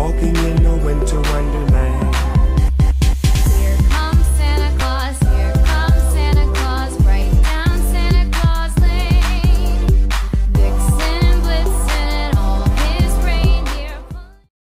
walking in